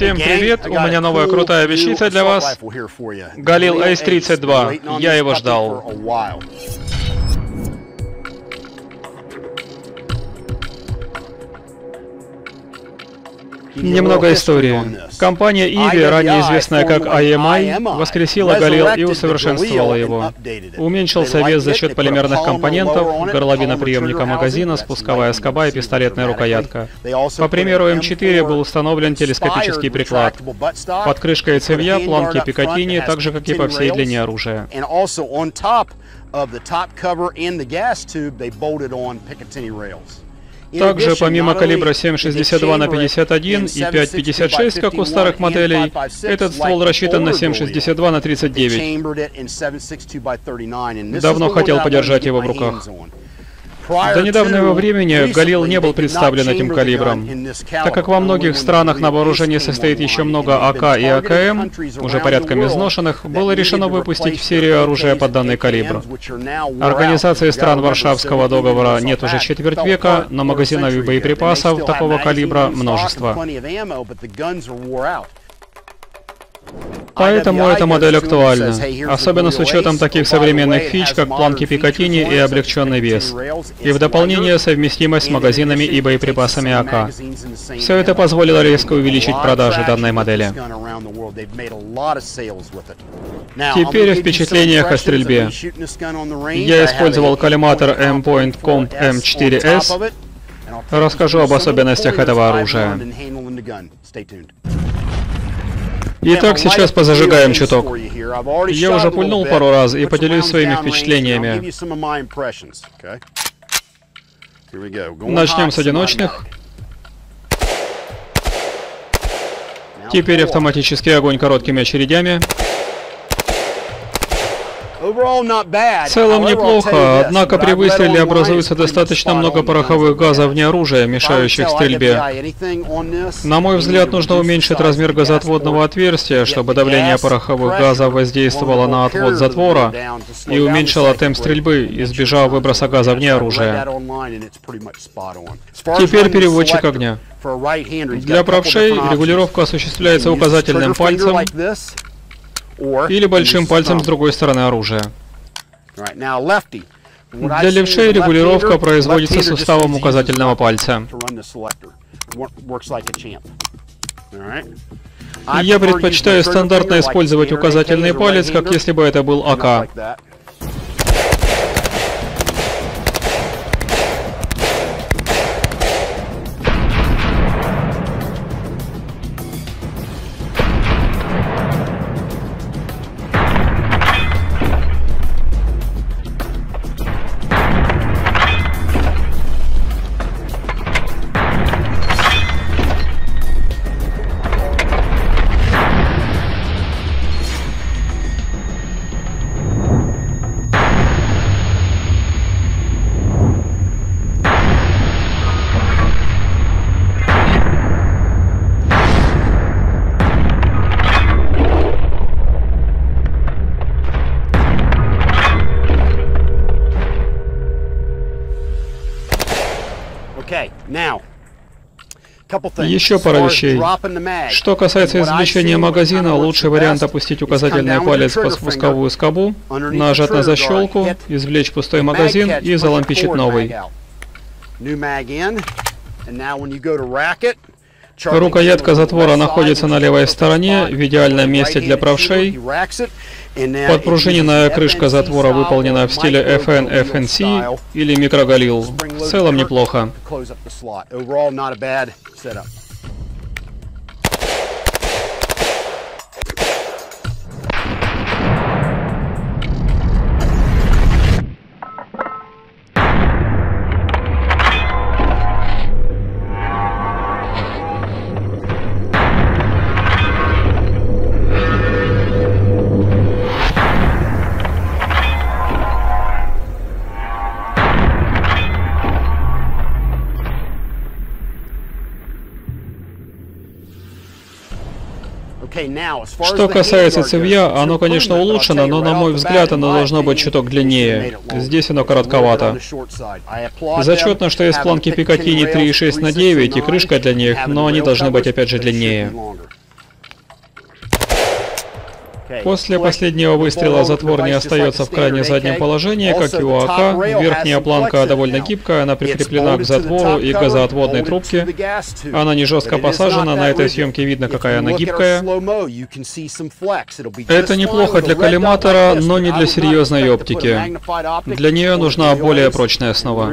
Всем привет, у меня новая крутая вещица для вас. Галил Ace-32, я его ждал. Немного истории. Компания Иви, ранее известная как IMI, воскресила Галил и усовершенствовала его. Уменьшился вес за счет полимерных компонентов, горловина приемника магазина, спусковая скоба и пистолетная рукоятка. По примеру М4 был установлен телескопический приклад. Под крышкой цевья планки Пикатини, так же как и по всей длине оружия. of the top cover and the gas tube, they bolted on Picatinny rails. Также, помимо калибра 7,62 на 51 и 5,56, как у старых моделей, этот ствол рассчитан на 7,62 на 39. Давно хотел подержать его в руках. До недавнего времени Галил не был представлен этим калибром. Так как во многих странах на вооружении состоит еще много АК и АКМ, уже порядком изношенных, было решено выпустить в серию оружия под данный калибр. Организации стран Варшавского договора нет уже четверть века, но магазинов и боеприпасов такого калибра множество. Поэтому эта модель актуальна, особенно с учетом таких современных фич, как планки Пикатини и облегченный вес, и в дополнение совместимость с магазинами и боеприпасами АК. Все это позволило резко увеличить продажи данной модели. Теперь о впечатлениях о стрельбе. Я использовал коллиматор M-Point Comp M4S. Расскажу об особенностях этого оружия. Итак, сейчас позажигаем чуток. Я уже пульнул пару раз и поделюсь своими впечатлениями. Начнем с одиночных. Теперь автоматический огонь короткими очередями. В целом неплохо, однако при выстреле образуется достаточно много пороховых газов вне оружия, мешающих стрельбе. На мой взгляд, нужно уменьшить размер газоотводного отверстия, чтобы давление пороховых газов воздействовало на отвод затвора и уменьшило темп стрельбы, избежав выброса газа вне оружия. Теперь переводчик огня. Для правшей регулировка осуществляется указательным пальцем, или большим пальцем с другой стороны оружия. Для левшей регулировка производится суставом указательного пальца. Я предпочитаю стандартно использовать указательный палец, как если бы это был АК. Еще пара вещей. Что касается извлечения магазина, лучший вариант опустить указательный палец под спусковую скобу, нажать на защелку, извлечь пустой магазин и залампичить новый. Рукоятка затвора находится на левой стороне, в идеальном месте для правшей. Подпружиненная крышка затвора выполнена в стиле FN FNC или микрогалил. В целом неплохо. Что касается цевья, оно, конечно, улучшено, но, на мой взгляд, оно должно быть чуток длиннее. Здесь оно коротковато. Зачетно, что есть планки Пикатини 3,6 на 9 и крышка для них, но они должны быть опять же длиннее. После последнего выстрела затвор не остается в крайне заднем положении, как и у АК. Верхняя планка довольно гибкая, она прикреплена к затвору и газоотводной трубке. Она не жестко посажена, на этой съемке видно, какая она гибкая. Это неплохо для коллиматора, но не для серьезной оптики. Для нее нужна более прочная основа.